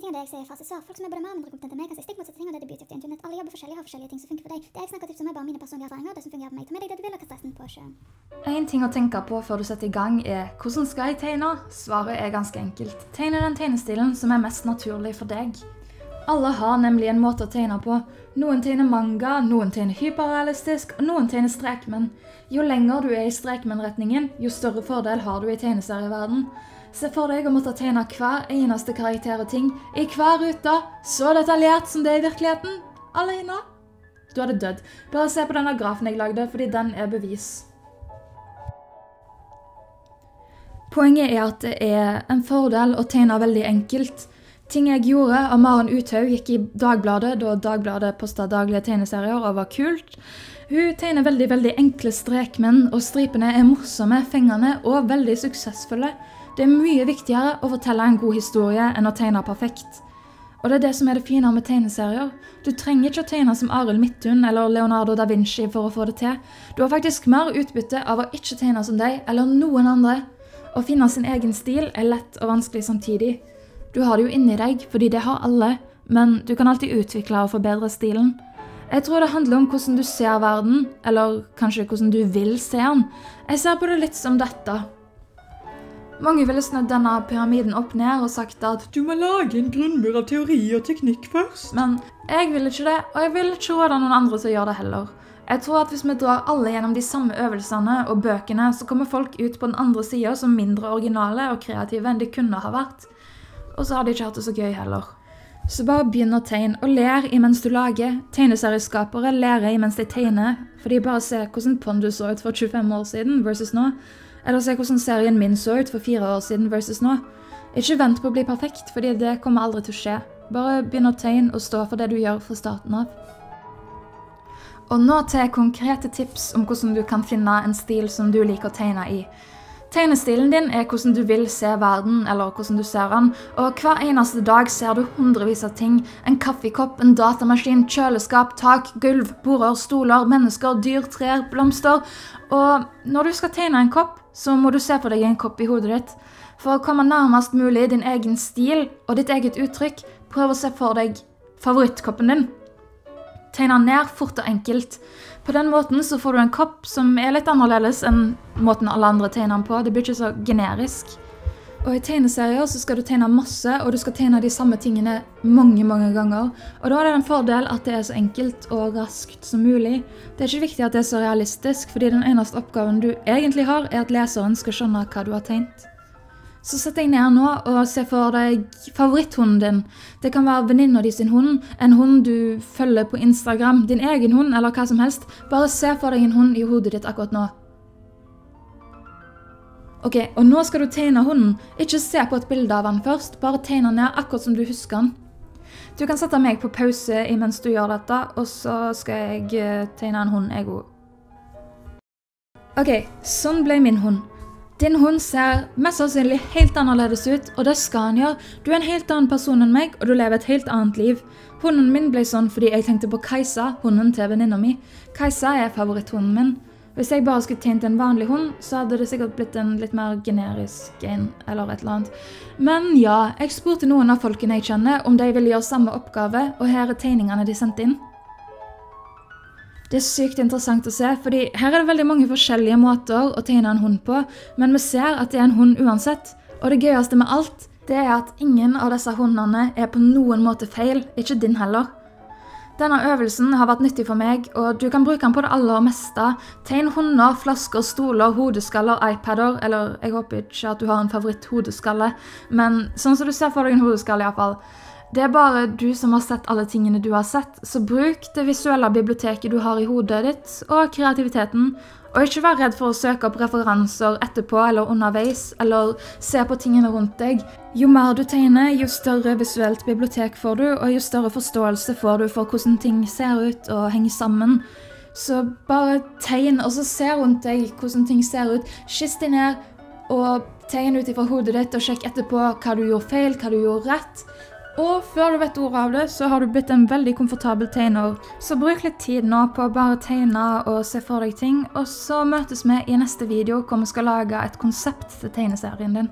ingenting av det jeg sier fase svar. Folk som er både mer og mindre kompetente enn meg, kan si stikk motsatte ting, og det er debutjaktig internett. Alle jobber forskjellig, har forskjellige ting som funker for deg. Det jeg snakker om, er bare mine personlige erfaringer, det som fungerer for meg. Ta med deg det du vil, og kast resten på sjøen. En ting å tenke på før du setter i gang er hvordan skal jeg tegne? Svaret er ganske enkelt. Tegne den tegnestilen som er mest naturlig for deg. Alle har nemlig en måte å tegne på. Noen tegner manga, noen tegner hyperrealistisk, og noen tegner strekmenn. Jo lenger du er i strekmennretningen, jo større fordel har du i tegneserieverden. Se for deg å måtte tegne hver eneste karakter og ting i hver rute, så detaljert som det er i virkeligheten, alene. Du hadde dødd. Bare se på denne grafen jeg lagde, fordi den er bevis. Poenget er at det er en fordel å tegne veldig enkelt. Ting jeg gjorde av Maren Uthaug gikk i Dagbladet da Dagbladet posta daglige tegneserier og var kult. Hun tegner veldig veldig enkle strekmenn, og stripene er morsomme, fengende og veldig suksessfulle. Det er mye viktigere å fortelle en god historie enn å tegne perfekt. Og det er det som er det fine med tegneserier. Du trenger ikke å tegne som Arild Midthun eller Leonardo da Vinci for å få det til. Du har faktisk mer utbytte av å ikke tegne som deg eller noen andre. Å finne sin egen stil er lett og vanskelig samtidig. Du har det jo inni deg, fordi det har alle, men du kan alltid utvikle og forbedre stilen. Jeg tror det handler om hvordan du ser verden, eller kanskje hvordan du vil se den. Jeg ser på det litt som dette. Mange ville snudd denne pyramiden opp ned og sagt at du må lage en grunnmur av teori og teknikk først. Men jeg vil ikke det, og jeg vil ikke råde noen andre til å gjøre det heller. Jeg tror at Hvis vi drar alle gjennom de samme øvelsene og bøkene, så kommer folk ut på den andre sida som mindre originale og kreative enn de kunne ha vært. Og så har de ikke hatt det så gøy heller. Så bare begynn å tegne, og ler imens du lager. Tegneserieskapere lærer imens de tegner, for de bare ser hvordan Pondus så ut for 25 år siden versus nå. Eller se hvordan serien min så ut for fire år siden versus nå. Ikke vent på å bli perfekt, fordi det kommer aldri til å skje. Bare begynn å tegne og stå for det du gjør fra starten av. Og nå til konkrete tips om hvordan du kan finne en stil som du liker å tegne i. Tegnestilen din er hvordan du vil se verden, eller hvordan du ser den, og hver eneste dag ser du hundrevis av ting. En kaffekopp, en datamaskin, kjøleskap, tak, gulv, border, stoler, mennesker, dyr, trær, blomster. Og når du skal tegne en kopp, så må du se for deg en kopp i hodet ditt. For å komme nærmest mulig din egen stil og ditt eget uttrykk, prøv å se for deg favorittkoppen din. Tegn den ned fort og enkelt. På den måten så får du en kopp som er litt annerledes enn måten alle andre tegner den på. Det blir ikke så generisk. Og I tegneserier så skal du tegne masse, og du skal tegne de samme tingene mange mange ganger. Og Da er det en fordel at det er så enkelt og raskt som mulig. Det er ikke viktig at det er så realistisk, fordi den eneste oppgaven du egentlig har, er at leseren skal skjønne hva du har tegnet. Så setter deg ned nå og se for deg favoritthunden din. Det kan være venninna di sin hund, en hund du følger på Instagram, din egen hund eller hva som helst. Bare se for deg en hund i hodet ditt akkurat nå. Ok, og nå skal du tegne hunden. Ikke se på et bilde av han først, bare tegne ned akkurat som du husker han. Du kan sette meg på pause imens du gjør dette, og så skal jeg eh, tegne en hund, jeg òg. OK, sånn ble min hund. Din hund ser mest sannsynlig helt annerledes ut, og det skal han gjøre. Du er en helt annen person enn meg, og du lever et helt annet liv. Hunden min ble sånn fordi jeg tenkte på Kajsa, hunden til venninna mi. Kajsa er favoritthunden min. Hvis jeg bare skulle tegnet en vanlig hund, så hadde det sikkert blitt en litt mer generisk en, eller et eller annet. Men ja, jeg spurte noen av folkene jeg kjenner om de ville gjøre samme oppgave, og her er tegningene de sendte inn. Det er sykt interessant å se, fordi her er det veldig mange forskjellige måter å tegne en hund på, men vi ser at det er en hund uansett. Og det gøyeste med alt, det er at ingen av disse hundene er på noen måte feil, ikke din heller. Denne øvelsen har vært nyttig for meg, og du kan bruke den på det aller meste. Tegn hunder, flasker, stoler, hodeskaller, iPader, eller jeg håper ikke at du har en favoritt-hodeskalle, men sånn som du ser for deg en hodeskalle iallfall. Det er bare du som har sett alle tingene du har sett, så bruk det visuelle biblioteket du har i hodet ditt, og kreativiteten. Og ikke vær redd for å søke opp referanser etterpå eller underveis, eller se på tingene rundt deg. Jo mer du tegner, jo større visuelt bibliotek får du, og jo større forståelse får du for hvordan ting ser ut og henger sammen. Så bare tegn, og så se rundt deg hvordan ting ser ut. Skiss deg ned, og tegn ut ifra hodet ditt, og sjekk etterpå hva du gjorde feil, hva du gjorde rett. Og før du vet ordet av det, så har du blitt en veldig komfortabel tegner. Så bruk litt tid nå på å bare tegne og se for deg ting, og så møtes vi i neste video hvor vi skal lage et konsept til tegneserien din.